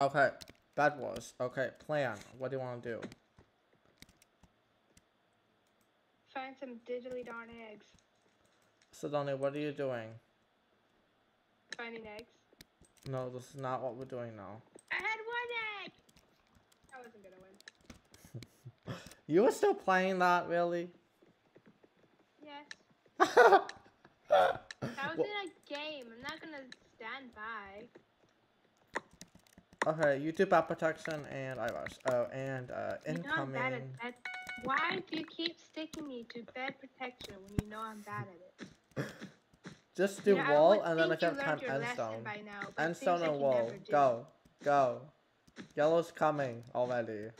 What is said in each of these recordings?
Okay, Bed Wars. Okay, plan. What do you want to do? Find some digitally darn eggs. Sidoni, what are you doing? Finding eggs. No, this is not what we're doing now. I had one egg! I wasn't gonna win. You were still playing that, really? Yes. Well, That was in a game. I'm not gonna stand by. Okay, YouTube bed protection and I rush. Oh, and uh, You know bad incoming. Why do you keep sticking me to bed protection when you know I'm bad at it? Just do You know, wall and then I can time, learned your end stone. by now, End stone and wall. Go. Go. Yellow's coming already.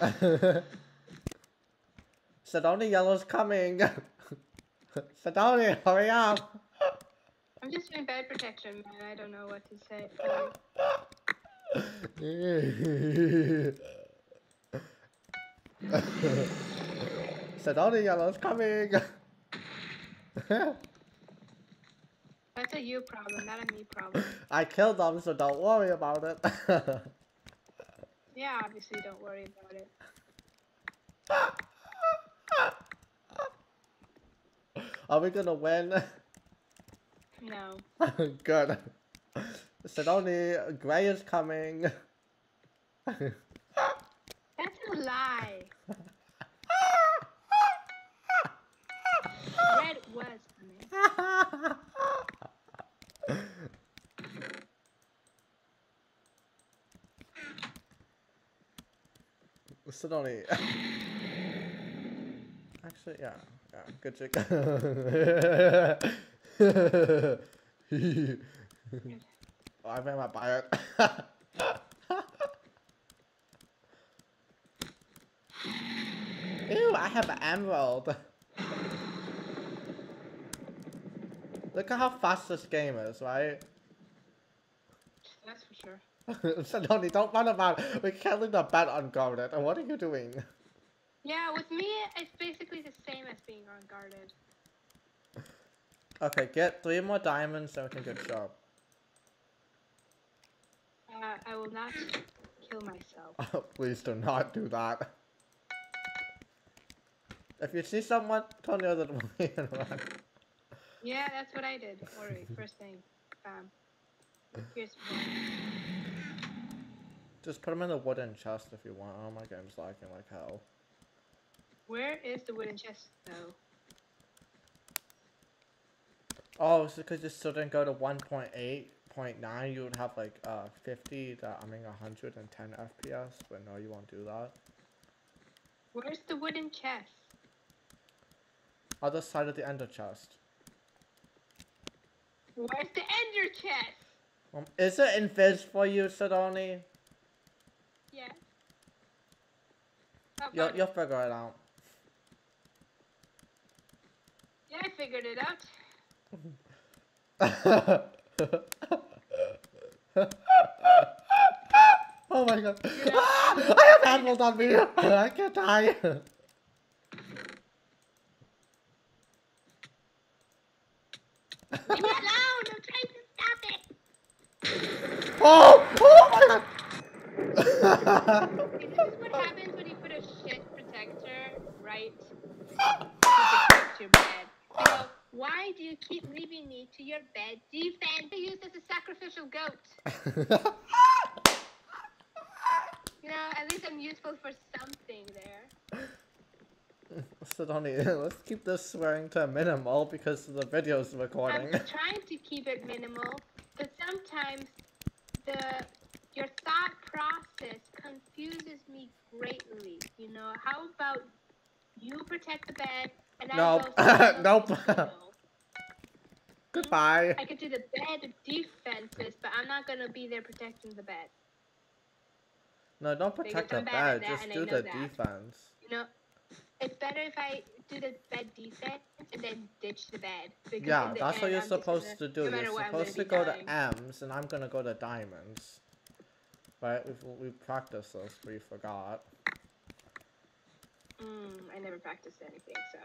Sidoni, yellow's coming. Sidoni, hurry up. I'm just doing bed protection, man. I don't know what to say. Sidoni, yellow's coming. That's a you problem, not a me problem. I killed them, so don't worry about it. Yeah, obviously, don't worry about it. Are we gonna win? No. Good. Sidoni, Gray is coming. That's a lie. Red was coming. Sidoni. Actually, yeah. Yeah, good chick. oh, I ran my buy it. Ew, I have an emerald. Look at how fast this game is, right? That's for sure. Sidoni, don't run about. We're killing the bat unguarded. And what are you doing? Yeah, with me, it's basically the same as being unguarded. Okay, get three more diamonds, then we can get sharp. Uh, I will not kill myself. Please do not do that. If you see someone, turn the other way and run. Yeah, that's what I did. Don't. First thing. Bam. Here's one. Just put them in the wooden chest if you want. Oh, my game's lagging like hell. Where is the wooden chest, though? Oh, it's because you still didn't go to 1.8.9. You would have like uh 50 to, I mean 110 FPS, but no, you won't do that. Where's the wooden chest? Other side of the ender chest. Where's the ender chest? Um, is it invis for you, Sidoni? Yeah. You'll, you'll figure it out. Yeah, I figured it out. oh my god. Ah, I have emerald on me. I can't die. Leave me alone! I'm trying to stop it! Oh, oh my god. This is what happens when you put a shit protector right to your bed. You why do you keep leaving me to your bed defense? I used as a sacrificial goat. You know, at least I'm useful for something there. Sidoni, let's keep this swearing to a minimal because the video's recording. I'm trying to keep it minimal, but sometimes the your thought process confuses me greatly. You know, how about you protect the bed Nope. Nope. Goodbye. I could do the bed defenses, but I'm not gonna be there protecting the bed. No, don't Because protect the I'm bad at bed. Just do the that. defense. You know, it's better if I do the bed defense and then ditch the bed. because Yeah, that's what you're I'm supposed gonna- to do. no you're supposed to go be to dying. M's, and I'm gonna go to diamonds. Right? We've we practiced this, but you forgot. Mm, I never practiced anything, so.